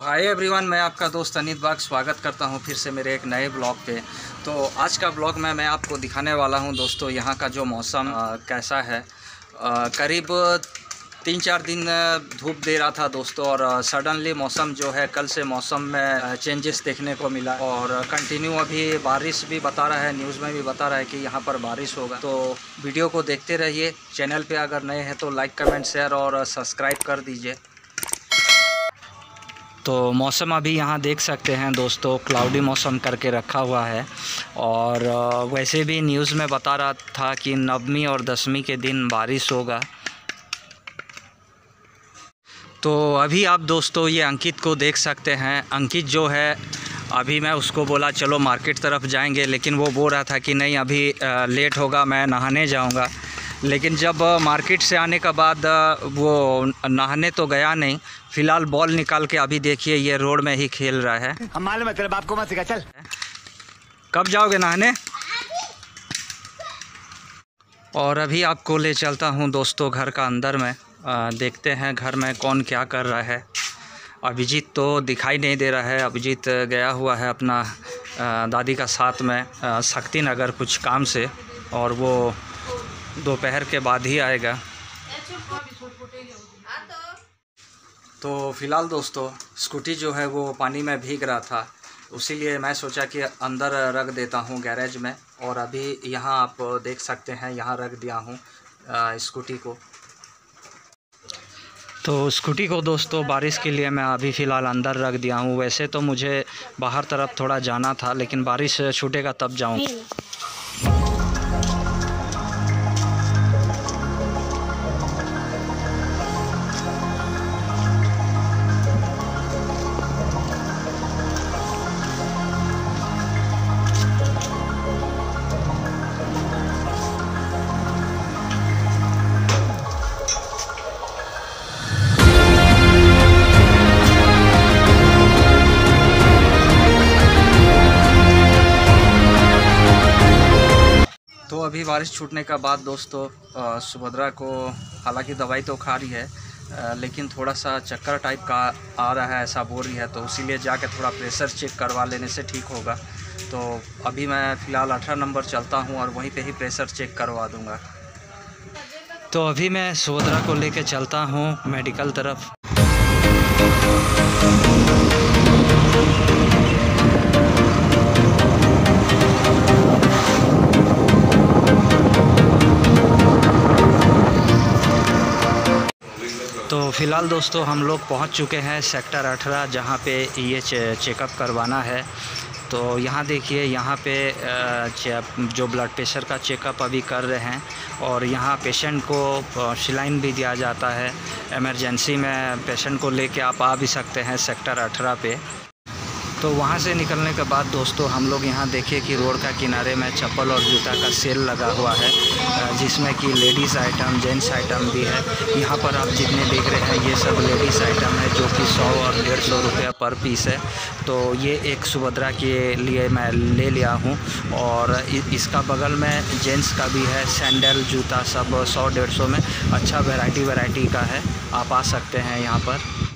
Hi everyone मैं आपका दोस्त अनित बाग स्वागत करता हूँ फिर से मेरे एक नए ब्लॉग पे। तो आज का ब्लॉग में मैं आपको दिखाने वाला हूँ दोस्तों यहाँ का जो मौसम अ, कैसा है। अ, करीब तीन चार दिन धूप दे रहा था दोस्तों और सडनली मौसम जो है कल से मौसम में चेंजेस देखने को मिला और कंटिन्यू अभी बारिश भी बता रहा है न्यूज़ में भी बता रहा है कि यहाँ पर बारिश होगा। तो वीडियो को देखते रहिए चैनल पे अगर नए हैं तो लाइक कमेंट शेयर और सब्सक्राइब कर दीजिए। तो मौसम अभी यहाँ देख सकते हैं दोस्तों क्लाउडी मौसम करके रखा हुआ है। और वैसे भी न्यूज़ में बता रहा था कि नवमी और दसवीं के दिन बारिश होगा। तो अभी आप दोस्तों ये अंकित को देख सकते हैं। अंकित जो है, अभी मैं उसको बोला, चलो मार्केट तरफ़ जाएँगे, लेकिन वो बोल रहा था कि, नहीं, अभी लेट होगा, मैं नहाने जाऊँगा। लेकिन जब मार्केट से आने के बाद वो नहाने तो गया नहीं। फ़िलहाल बॉल निकाल के अभी देखिए ये रोड में ही खेल रहा है। हम मालूम है तेरे बाप को मत सिखा चल। कब जाओगे नहाने? और अभी आपको ले चलता हूँ दोस्तों घर का अंदर में। अ, देखते हैं घर में कौन क्या कर रहा है। अभिजीत तो दिखाई नहीं दे रहा है। अभिजीत गया हुआ है अपना दादी का साथ में शक्ति नगर कुछ काम से। और वो दोपहर के बाद ही आएगा। तो फ़िलहाल दोस्तों, स्कूटी जो है वो पानी में भीग रहा था। उसीलिए मैं सोचा कि अंदर रख देता हूँ गैरेज में और अभी यहाँ आप देख सकते हैं, यहाँ रख दिया हूँ स्कूटी को। तो स्कूटी को दोस्तों, बारिश के लिए मैं अभी फ़िलहाल अंदर रख दिया हूँ। वैसे तो मुझे बाहर तरफ़ थोड़ा जाना था, लेकिन बारिश छूटेगा तब जाऊँ। बारिश छूटने का बाद दोस्तों सुभद्रा को हालाँकि दवाई तो खा रही है अ, लेकिन थोड़ा सा चक्कर टाइप का आ रहा है ऐसा बोल रही है तो उसी इसीलिए जाके थोड़ा प्रेशर चेक करवा लेने से ठीक होगा। तो अभी मैं फ़िलहाल अठारह नंबर चलता हूँ और वहीं पे ही प्रेशर चेक करवा दूँगा। तो अभी मैं सुभद्रा को लेके चलता हूँ मेडिकल तरफ़। फ़िलहाल दोस्तों हम लोग पहुँच चुके हैं सेक्टर अठारह, जहाँ पे ये चेकअप करवाना है। तो यहाँ देखिए, यहाँ पे जो ब्लड प्रेशर का चेकअप अभी कर रहे हैं और यहाँ पेशेंट को सिलाइन भी दिया जाता है। इमरजेंसी में पेशेंट को लेके आप आ भी सकते हैं सेक्टर अठारह पे। तो वहाँ से निकलने के बाद दोस्तों हम लोग यहाँ देखे कि रोड का किनारे में चप्पल और जूता का सेल लगा हुआ है जिसमें कि लेडीज़ आइटम, जेंट्स आइटम भी है। यहाँ पर आप जितने देख रहे हैं, ये सब लेडीज़ आइटम है, जो कि सौ और डेढ़ सौ रुपये पर पीस है। तो ये एक सुभद्रा के लिए मैं ले लिया हूँ और इसका बगल में जेंट्स का भी है, सैंडल, जूता सब सौ, डेढ़ सौ में। अच्छा वेराइटी वैरायटी का है, आप आ सकते हैं यहाँ पर।